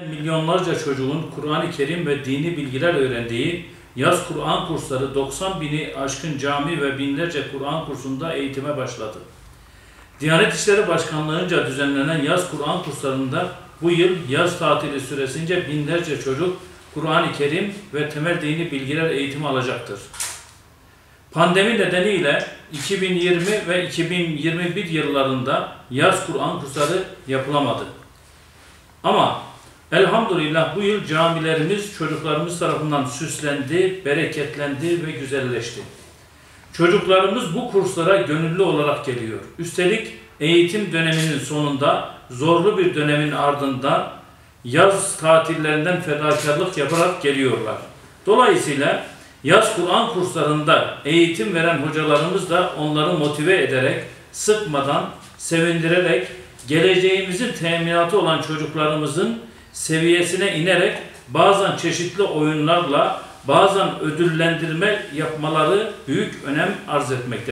Milyonlarca çocuğun Kur'an-ı Kerim ve dini bilgiler öğrendiği yaz Kur'an kursları 90 bini aşkın cami ve binlerce Kur'an kursunda eğitime başladı. Diyanet İşleri Başkanlığı'nca düzenlenen yaz Kur'an kurslarında bu yıl yaz tatili süresince binlerce çocuk Kur'an-ı Kerim ve temel dini bilgiler eğitimi alacaktır. Pandemi nedeniyle 2020 ve 2021 yıllarında yaz Kur'an kursları yapılamadı. Ama elhamdülillah bu yıl camilerimiz çocuklarımız tarafından süslendi, bereketlendi ve güzelleşti. Çocuklarımız bu kurslara gönüllü olarak geliyor. Üstelik eğitim döneminin sonunda zorlu bir dönemin ardından yaz tatillerinden fedakarlık yaparak geliyorlar. Dolayısıyla yaz Kur'an kurslarında eğitim veren hocalarımız da onları motive ederek, sıkmadan, sevindirerek, geleceğimizin teminatı olan çocuklarımızın seviyesine inerek bazen çeşitli oyunlarla, bazen ödüllendirme yapmaları büyük önem arz etmektedir.